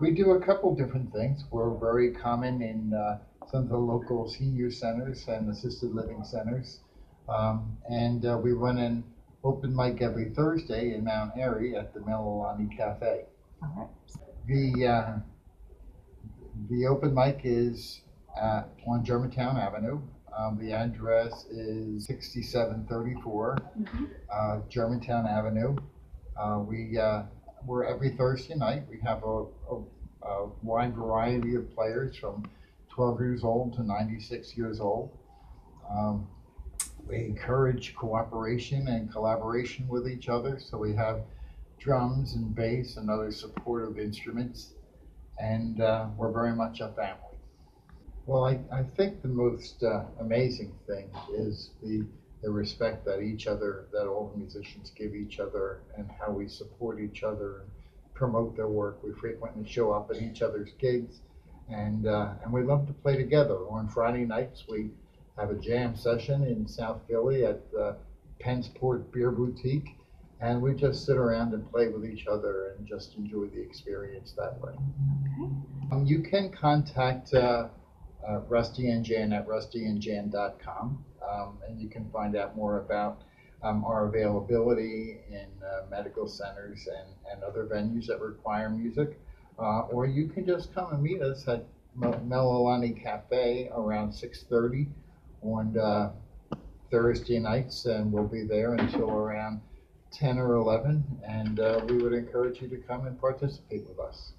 We do a couple different things. We're very common in uh, some of the local senior centers and assisted living centers. Um, and uh, we run an open mic every Thursday in Mount Airy at the Malelani Cafe. All right. The, uh, the open mic is uh, on Germantown Avenue. Um, the address is 6734 uh, Germantown Avenue. Uh, we, we're every Thursday night. We have a, a, a wide variety of players from 12 years old to 96 years old. Um, we encourage cooperation and collaboration with each other. So we have drums and bass and other supportive instruments, and uh, we're very much a family. Well, I, I think the most uh, amazing thing is the the respect that each other, that all the musicians give each other, and how we support each other and promote their work. We frequently show up at each other's gigs, and uh, and we love to play together. On Friday nights, we have a jam session in South Philly at the Pennsport Beer Boutique, and we just sit around and play with each other and just enjoy the experience that way. Okay. Um, you can contact uh, uh, Rusty and Jan at rustyandjan.com, um, and you can find out more about um, our availability in uh, medical centers and, and other venues that require music. Uh, or you can just come and meet us at Malelani Cafe around 6:30 on uh, Thursday nights, and we'll be there until around 10 or 11. And uh, we would encourage you to come and participate with us.